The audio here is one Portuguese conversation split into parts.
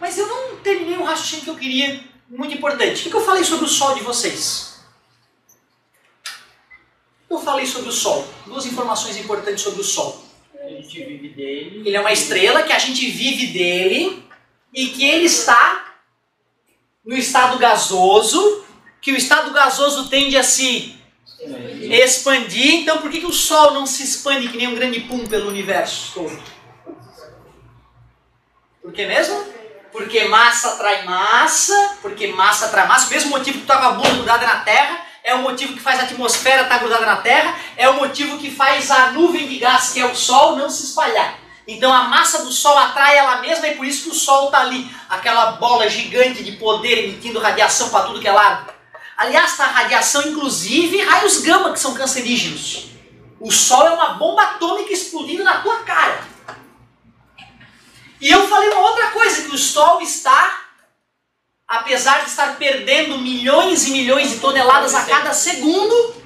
Mas eu não terminei o raciocínio que eu queria, muito importante. O que eu falei sobre o Sol de vocês? Eu falei sobre o Sol. Duas informações importantes sobre o Sol. A gente vive dele. Ele é uma estrela que a gente vive dele e que ele está no estado gasoso, que o estado gasoso tende a se expandir. Então, por que, que o Sol não se expande que nem um grande pum pelo universo todo? Por que mesmo? Porque massa atrai massa, porque massa atrai massa. O mesmo motivo que tu tá a bunda grudada na Terra é o motivo que faz a atmosfera estar tá grudada na Terra, é o motivo que faz a nuvem de gás, que é o Sol, não se espalhar. Então a massa do Sol atrai ela mesma e por isso que o Sol está ali, aquela bola gigante de poder emitindo radiação para tudo que é lado. Aliás, tá radiação inclusive raios gama que são cancerígenos. O Sol é uma bomba atômica explodindo na. E eu falei uma outra coisa, que o Sol está, apesar de estar perdendo milhões e milhões de toneladas a cada segundo,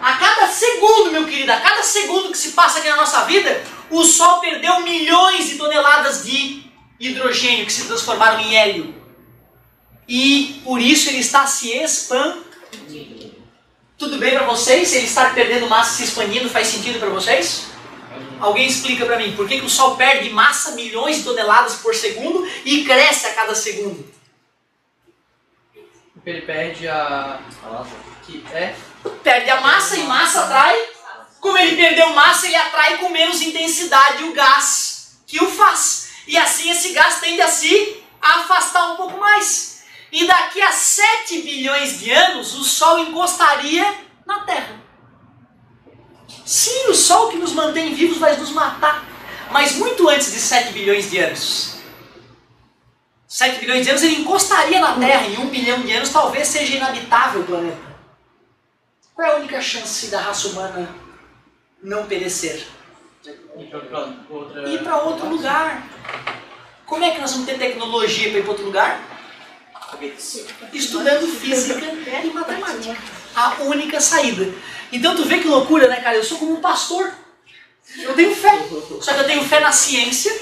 a cada segundo, meu querido, a cada segundo que se passa aqui na nossa vida, o Sol perdeu milhões de toneladas de hidrogênio que se transformaram em hélio. E por isso ele está se expandindo. Tudo bem para vocês? Ele está perdendo massa se expandindo, faz sentido para vocês? Alguém explica para mim por que, que o Sol perde massa, milhões de toneladas por segundo e cresce a cada segundo? Porque ele perde a. Que é perde a massa e massa atrai. Como ele perdeu massa, ele atrai com menos intensidade o gás que o faz. E assim esse gás tende a se afastar um pouco mais. E daqui a 7 bilhões de anos, o Sol encostaria na Terra. Sim, o Sol que nos mantém vivos vai nos matar. Mas muito antes de 7 bilhões de anos. 7 bilhões de anos ele encostaria na Terra. Em 1 bilhão de anos talvez seja inabitável o planeta. Qual é a única chance da raça humana não perecer? Ir para outro lugar. Como é que nós vamos ter tecnologia para ir para outro lugar? Estudando física e matemática. A única saída. Então tu vê que loucura, né, cara? Eu sou como um pastor. Eu tenho fé. Só que eu tenho fé na ciência.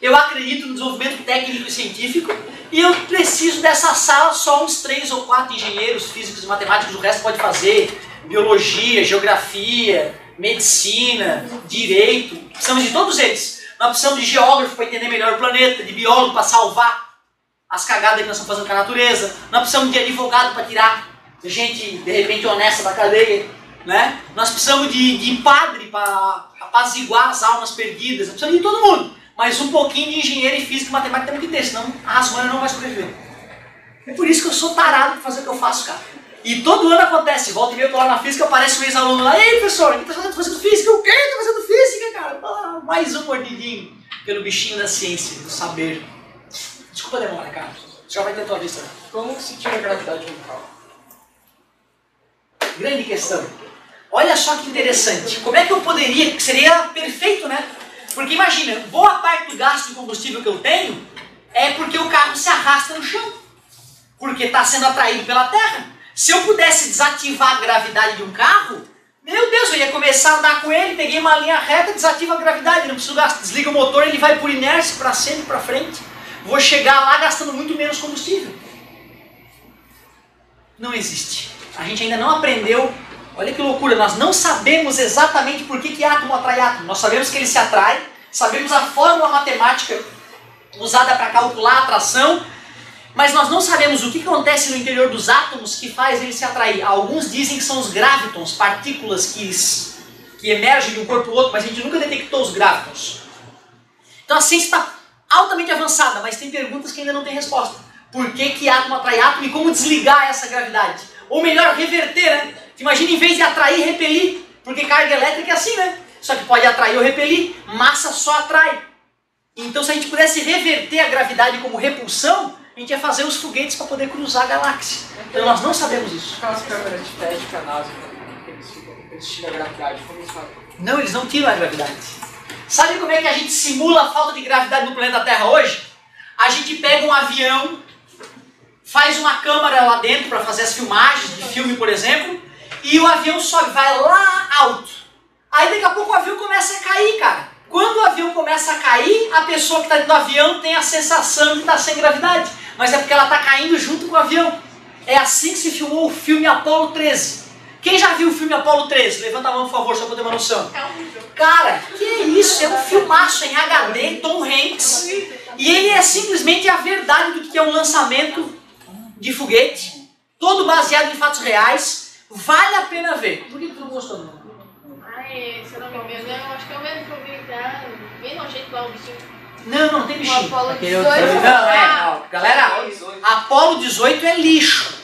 Eu acredito no desenvolvimento técnico e científico. E eu preciso dessa sala só uns três ou quatro engenheiros, físicos e matemáticos. O resto pode fazer biologia, geografia, medicina, direito, precisamos de todos eles. Nós precisamos de geógrafo para entender melhor o planeta, de biólogo para salvar as cagadas que nós estamos fazendo com a natureza. Nós precisamos de advogado para tirar gente, de repente, honesta da cadeia. Né? Nós precisamos de, de padre para apaziguar as almas perdidas. Nós precisamos de todo mundo. Mas um pouquinho de engenheiro e física e matemática temos que ter, senão a raça não vai sobreviver. É por isso que eu sou tarado para fazer o que eu faço, cara. E todo ano acontece, volta e meia eu tô lá na física, aparece um ex-aluno lá, ei professor, o que tá fazendo física? O quê? Tá fazendo física, cara? Ah, mais um mordidinho pelo bichinho da ciência, do saber. Desculpa a demora, cara. Já vai ter tua vista. Como que se tira a gravidade do carro? Grande questão. Olha só que interessante. Como é que eu poderia, seria perfeito, né? Porque imagina, boa parte do gasto de combustível que eu tenho é porque o carro se arrasta no chão. Porque está sendo atraído pela terra. Se eu pudesse desativar a gravidade de um carro, meu Deus, eu ia começar a andar com ele, peguei uma linha reta, desativa a gravidade, não preciso gastar, desliga o motor, ele vai por inércia para cima e para frente. Vou chegar lá gastando muito menos combustível. Não existe. A gente ainda não aprendeu. Olha que loucura, nós não sabemos exatamente por que, que átomo atrai átomo. Nós sabemos que ele se atrai, sabemos a fórmula matemática usada para calcular a atração, mas nós não sabemos o que acontece no interior dos átomos que faz ele se atrair. Alguns dizem que são os gravitons, partículas que, que emergem de um corpo ou outro, mas a gente nunca detectou os gravitons. Então a ciência está altamente avançada, mas tem perguntas que ainda não tem resposta. Por que, que átomo atrai átomo e como desligar essa gravidade? Ou melhor, reverter, né? Imagina em vez de atrair, repelir. Porque carga elétrica é assim, né? Só que pode atrair ou repelir. Massa só atrai. Então se a gente pudesse reverter a gravidade como repulsão, a gente ia fazer os foguetes para poder cruzar a galáxia. Então nós não sabemos isso. Aquelas câmeras de teste que a NASA eles, eles tiram a gravidade, como eles fazem? Não, eles não tiram a gravidade. Sabe como é que a gente simula a falta de gravidade no planeta Terra hoje? A gente pega um avião, faz uma câmera lá dentro para fazer as filmagens de filme, por exemplo, e o avião sobe, vai lá alto. Aí daqui a pouco o avião começa a cair, cara. Quando o avião começa a cair, a pessoa que está dentro do avião tem a sensação de estar sem gravidade, mas é porque ela está caindo junto com o avião. É assim que se filmou o filme Apollo 13. Quem já viu o filme Apollo 13? Levanta a mão, por favor, só para ter uma noção. Cara, que isso? É um filmaço em HD, Tom Hanks. E ele é simplesmente a verdade do que é um lançamento de foguete, todo baseado em fatos reais. Vale a pena ver. Por que tu não gostou, não? Ai, se eu não me engano, eu acho que é o mesmo que eu vi, tá? Bem nojento lá, o bichinho. Não, não tem O bichinho. Apolo Aquele 18. outro- Não, é, não. Galera, Apolo 18 é lixo.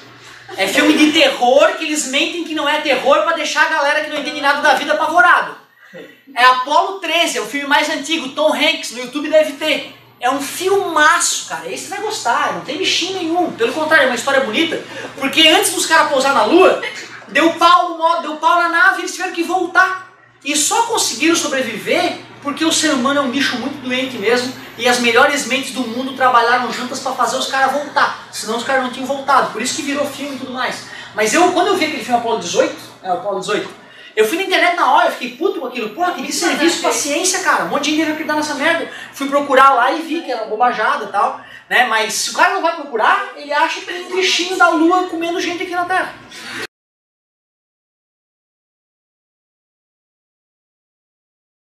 É filme de terror que eles mentem que não é terror pra deixar a galera que não entende nada da vida apavorado. É Apolo 13, é o filme mais antigo, Tom Hanks, no YouTube deve ter. É um filmaço, cara. Esse você vai gostar, não tem bichinho nenhum. Pelo contrário, é uma história bonita. Porque antes dos caras pousar na Lua, deu pau no modo, deu pau na nave e eles tiveram que voltar. E só conseguiram sobreviver porque o ser humano é um bicho muito doente mesmo e as melhores mentes do mundo trabalharam juntas para fazer os caras voltar. Senão os caras não tinham voltado. Por isso que virou filme e tudo mais. Mas eu, quando eu vi aquele filme Apolo 18, é Apolo 18, eu fui na internet na hora, eu fiquei puto com aquilo. Porra, que serviço, paciência, cara. Um monte de gente deve acreditar nessa merda. Fui procurar lá e vi que era bobajada e tal. Né? Mas se o cara não vai procurar, ele acha que tem um bichinho da lua comendo gente aqui na Terra.